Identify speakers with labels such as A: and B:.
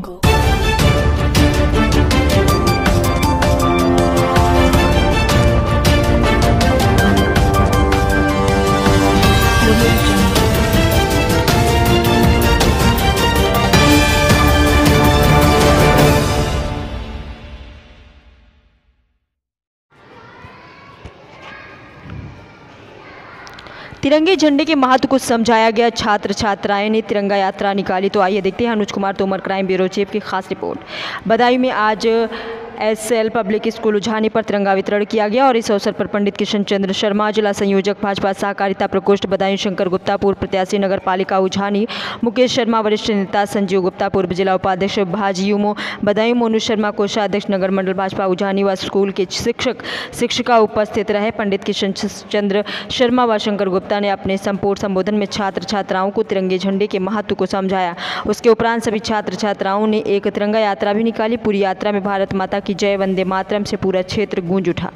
A: Go. तिरंगे झंडे के महत्व को समझाया गया। छात्र छात्राएँ ने तिरंगा यात्रा निकाली। तो आइए देखते हैं, Anuj Kumar Tomar, crime bureau chief की खास रिपोर्ट। बदायूं में आज S L public school Ujhani पर तिरंगा वितरण किया गया और इस अवसर पर पंडित किशन चंद्र शर्मा, जिला संयोजक भाजपा सहकारिता प्रकोष्ठ बदायूं शंकर गुप्ता, पूर्व प्रत्याशी नगर पालिका उझानी मुकेश शर्मा, वरिष्ठ नेता संजीव गुप्ता, पूर्व जिला उपाध्यक्ष भाजयुमो बदायूं मोनू शर्मा, कोषाध्यक्ष नगर मंडल भाजपा उझानी व स्कूल के शिक्षक, शिक्षिका उपस्थित रहे। पंडित किशन चंद्र शर्मा व शंकर गुप्ता ने अपने संपूर्ण संबोधन में छात्र छात्राओं को तिरंगे झंडे के महत्व को समझाया। उसके उपरांत सभी छात्र छात्राओं ने एक तिरंगा यात्रा भी निकाली। पूरी यात्रा में भारत माता की जय वंदे मातरम से पूरा क्षेत्र गूंज उठा।